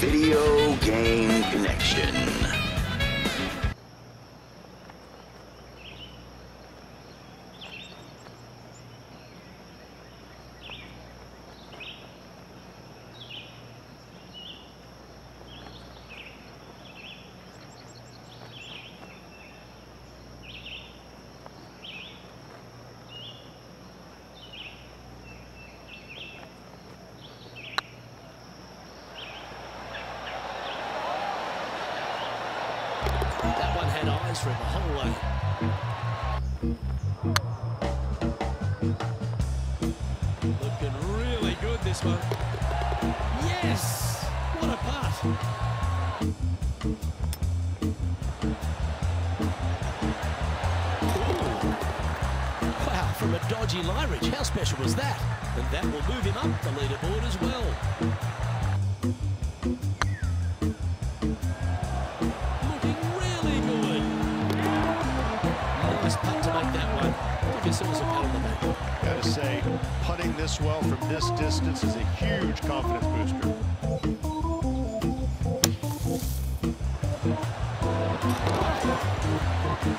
Video Game Connection. That eyes for him the whole way. Looking really good, this one. Yes! What a putt. Wow, from a dodgy Lyridge. How special was that? And that will move him up the leaderboard as well. One. Give yourselves a pat on the back. Gotta say, putting this well from this distance is a huge confidence booster.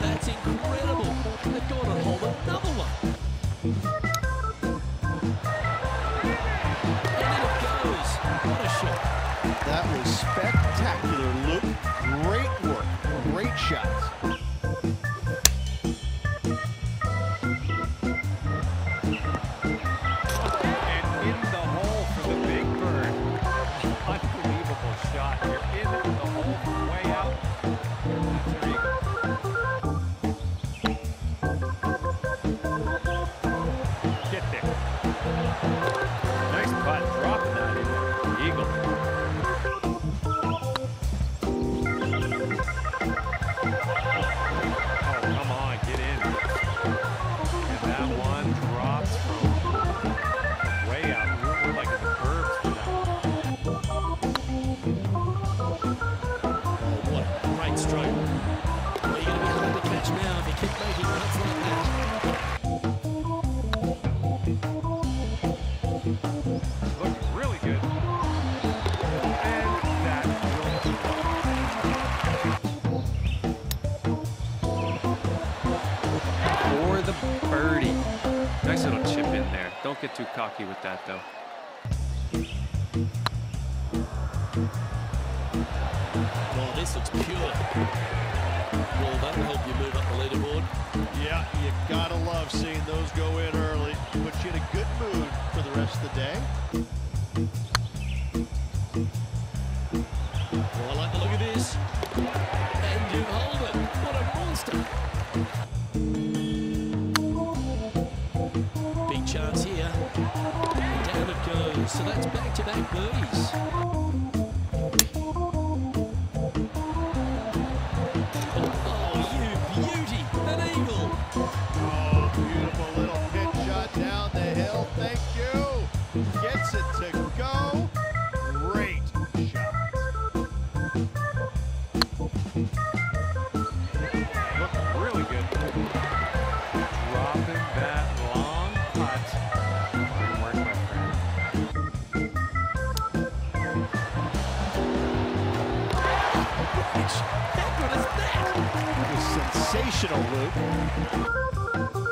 That's incredible. They've gone and holed another one. And it goes. What a shot. That was spectacular, Luke. Great work. Great shots. Keep making runs like that. Nice little chip in there. Don't get too cocky with that, though. Oh, this looks pure. Well, that'll help you love seeing those go in early. Puts you in a good mood for the rest of the day. Oh, I like the look of this. And you holed it. What a monster. Big chance here. Down it goes. So that's back-to-back birdies. record is that? That was sensational, Luke.